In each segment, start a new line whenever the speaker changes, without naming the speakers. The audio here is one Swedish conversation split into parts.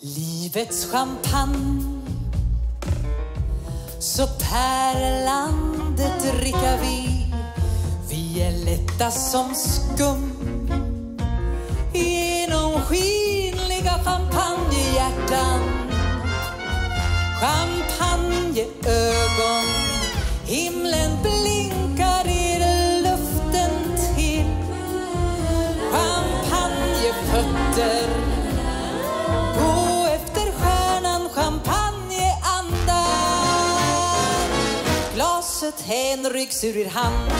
livets champagne. Så pärlande dricka vi. Vi är lätta som skum. Genomskinliga champagnehjärtan. Champagneögon. Himlen blinkar i luften till. Champagnefötter. Glaset hänrycks ur er hand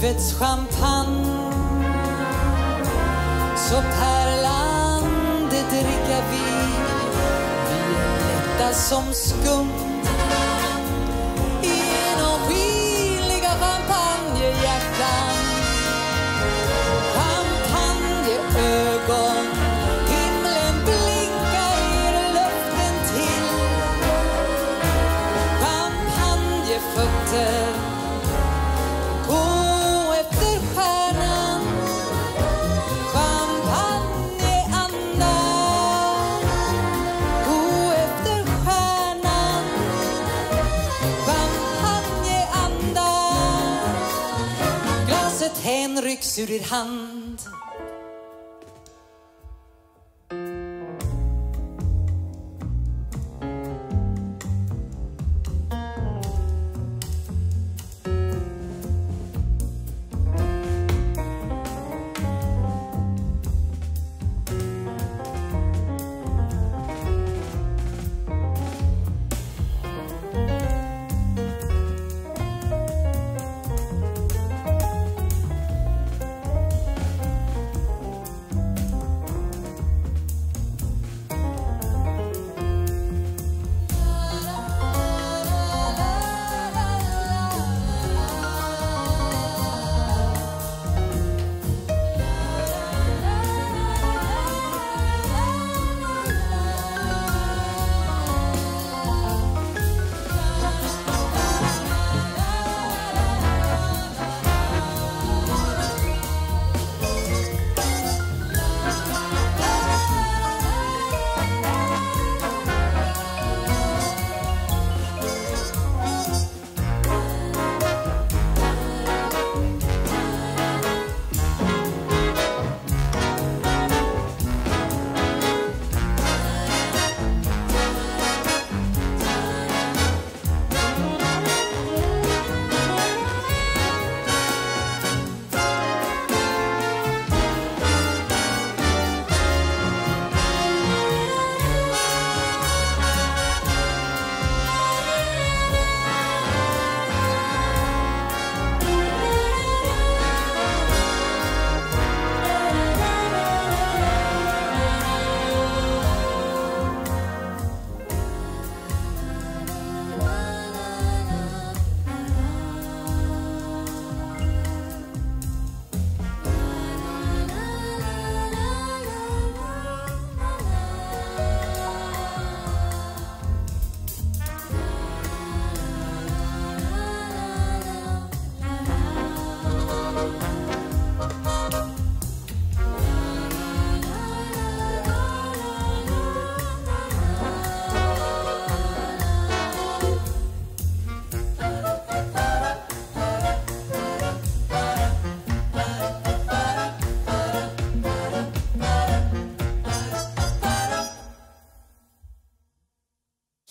livets champagne. Så pärlande dricka vi Vi är lätta som skum Tur er han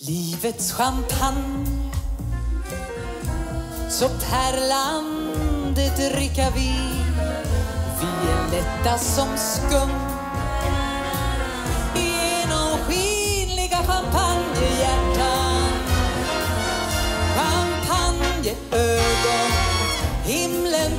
livets champagne Så landet dricka vi Vi är lätta som skum. Genomskinliga champagnehjärtan. Champagneögon. Himlen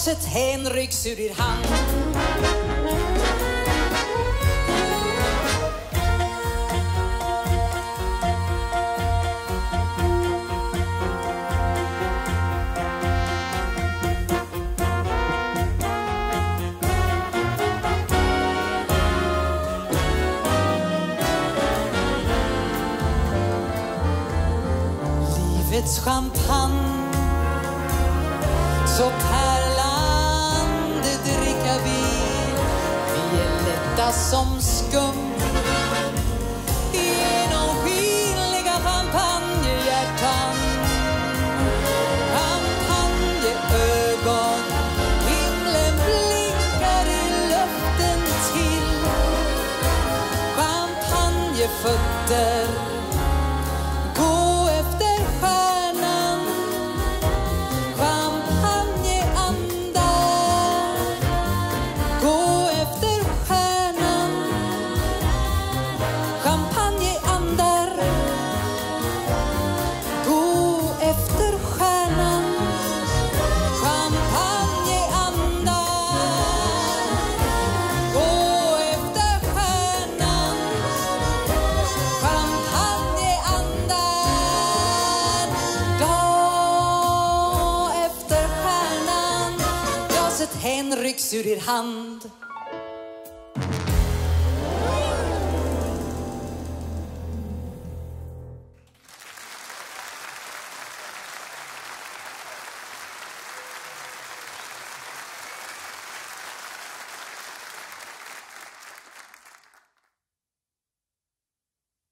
Korset efter hän rycks ur er hand. Livets champagne så pärlande dricka vi. Vi är lätta som skum. Genomskinliga champagnehjärtan Champagneögon. Himlen blinkar i luften till. Champagnefötter rycks ur er hand.